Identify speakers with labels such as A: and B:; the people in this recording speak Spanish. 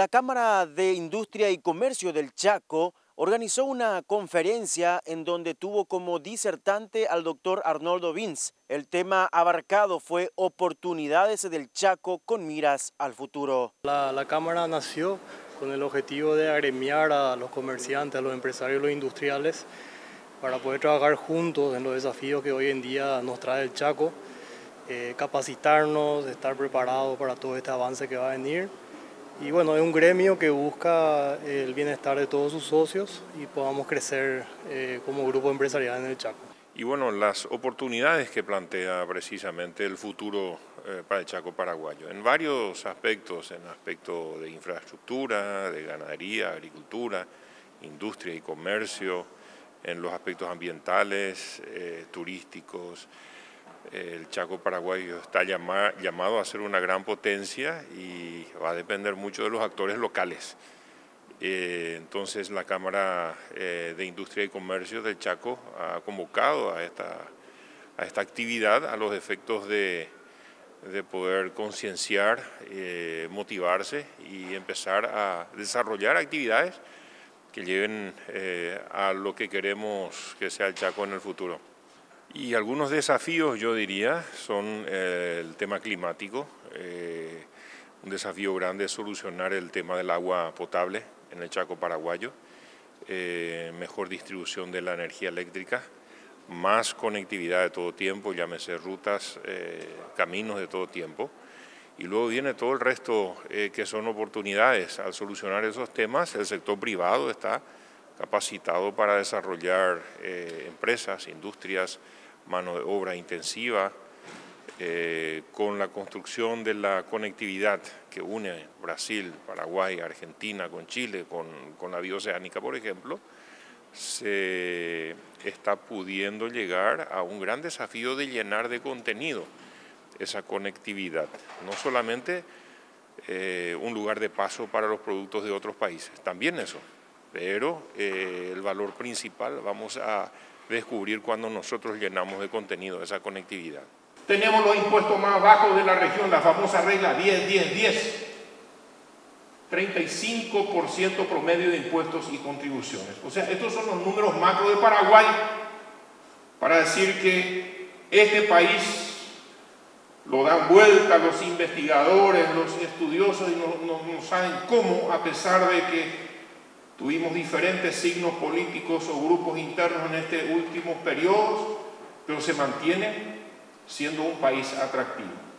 A: La Cámara de Industria y Comercio del Chaco organizó una conferencia en donde tuvo como disertante al doctor Arnoldo Vince. El tema abarcado fue oportunidades del Chaco con miras al futuro.
B: La, la Cámara nació con el objetivo de agremiar a los comerciantes, a los empresarios, a los industriales, para poder trabajar juntos en los desafíos que hoy en día nos trae el Chaco, eh, capacitarnos, estar preparados para todo este avance que va a venir y bueno, es un gremio que busca el bienestar de todos sus socios y podamos crecer eh, como grupo empresarial en el Chaco.
C: Y bueno, las oportunidades que plantea precisamente el futuro eh, para el Chaco paraguayo, en varios aspectos, en aspecto de infraestructura, de ganadería, agricultura, industria y comercio, en los aspectos ambientales, eh, turísticos, el Chaco paraguayo está llamado a ser una gran potencia y va a depender mucho de los actores locales. Eh, entonces la Cámara eh, de Industria y Comercio del Chaco ha convocado a esta, actividad a los efectos de, poder concienciar, eh, motivarse y empezar a desarrollar actividades que lleven a lo que queremos que sea el Chaco en el futuro. Y algunos desafíos, yo diría, son eh, el tema climático. Eh, un desafío grande es solucionar el tema del agua potable en el Chaco paraguayo, eh, mejor distribución de la energía eléctrica, más conectividad de todo tiempo, llámese rutas, caminos de todo tiempo. Y luego viene todo el resto que son oportunidades. Al solucionar esos temas, el sector privado está capacitado para desarrollar empresas, industrias, mano de obra intensiva, eh, con la construcción de la conectividad que une Brasil, Paraguay, Argentina con Chile, con, con la bioceánica, por ejemplo, se está pudiendo llegar a un gran desafío de llenar de contenido esa conectividad. No solamente eh, un lugar de paso para los productos de otros países, también eso, pero eh, el valor principal vamos a descubrir cuando nosotros llenamos de contenido esa conectividad.
D: Tenemos los impuestos más bajos de la región, la famosa regla 10-10-10. 35% promedio de impuestos y contribuciones. O sea, estos son los números macro de Paraguay para decir que este país lo dan vuelta los investigadores, los estudiosos y no, no saben cómo, a pesar de que Tuvimos diferentes signos políticos o grupos internos en este último periodo, pero se mantiene siendo un país atractivo.